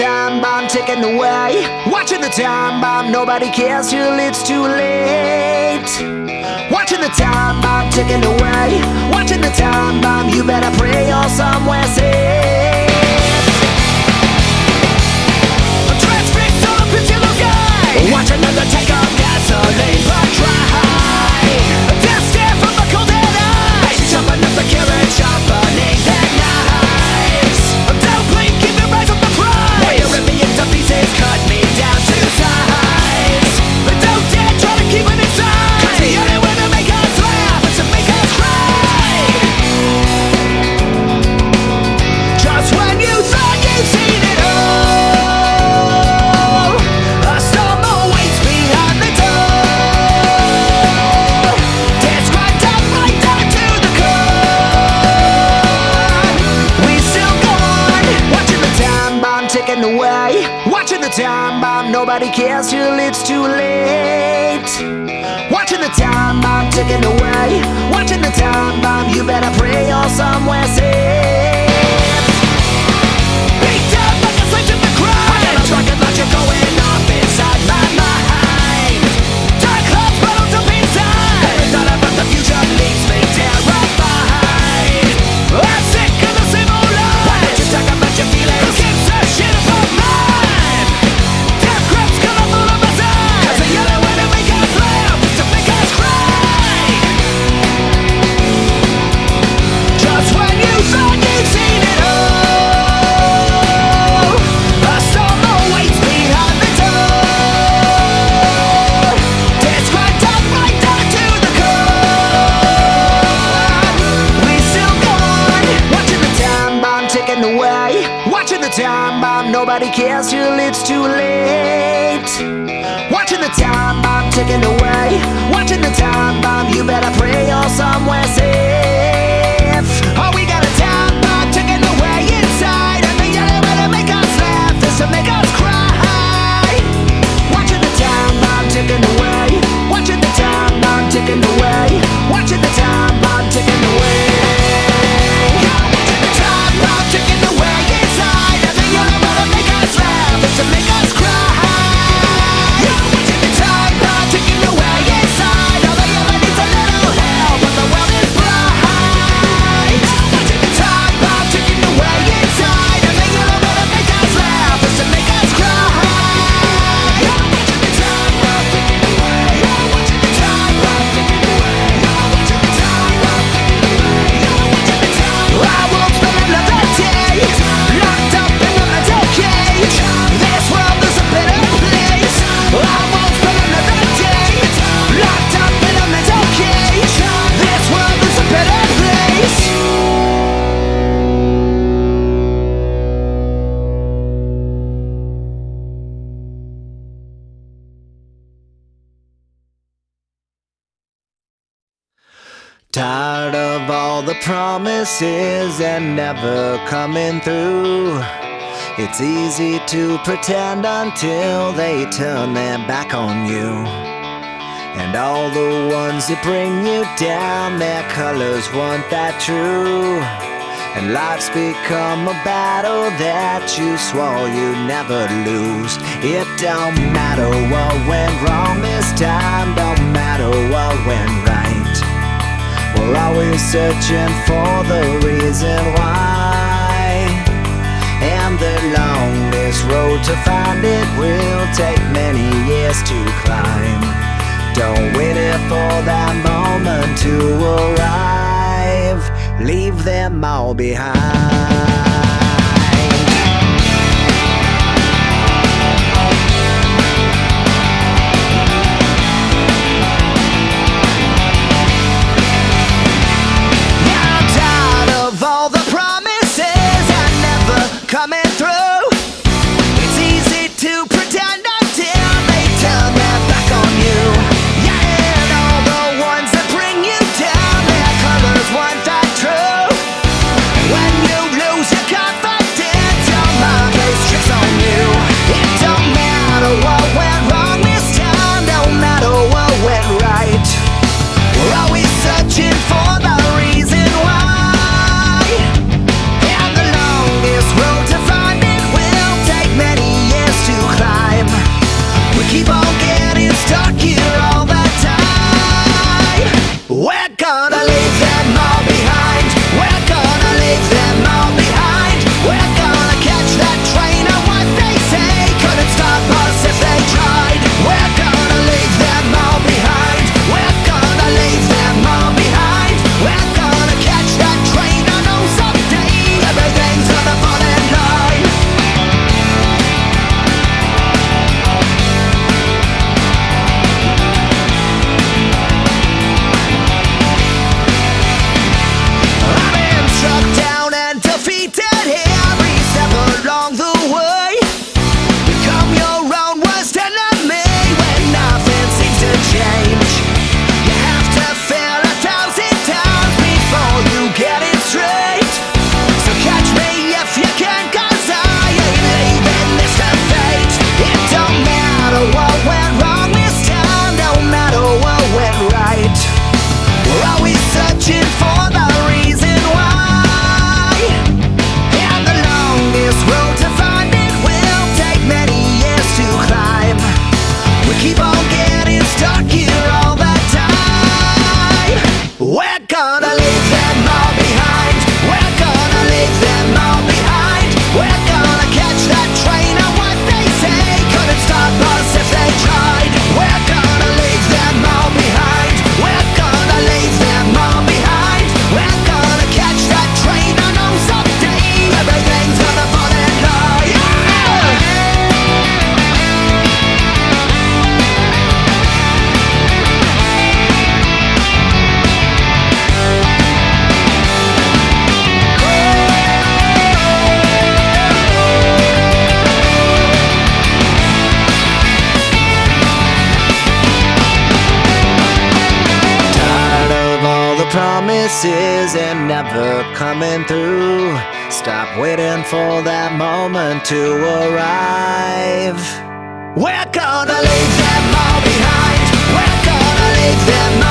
time bomb ticking away Watching the time bomb, nobody cares till it's too late. Watching the time bomb ticking away Watching the time bomb, you better pray or somewhere Nobody cares till it's too late. Watching the time bomb ticking away. Watching the time bomb You better pray or somewhere safe. promises and never coming through. It's easy to pretend until they turn their back on you. And all the ones that bring you down, their colors weren't that true. And life's become a battle that you swore you'd never lose. It don't matter what went wrong this time, don't matter what went wrong. We're always searching for the reason why? And the longest road to find it will take many years to climb. Don't wait for that moment to arrive. Leave them all behind. We're gonna leave for that moment to arrive. We're gonna leave them all behind. We're gonna leave them all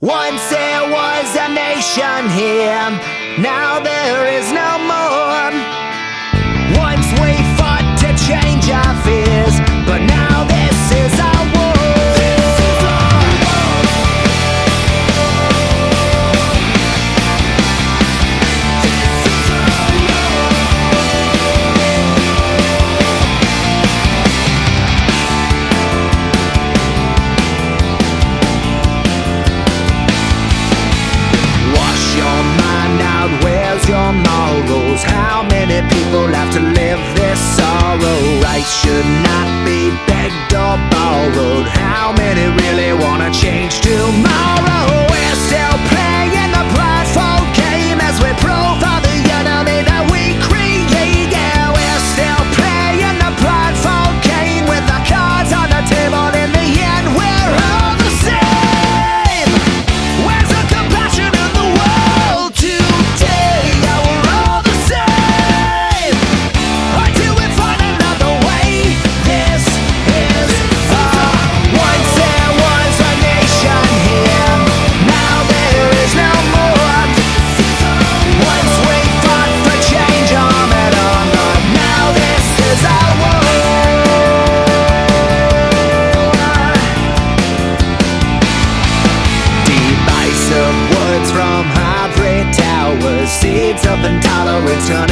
Once there was a nation here, now there is no more. rights should not be begged or borrowed How many really wanna change tomorrow? it's up and intolerance. Gonna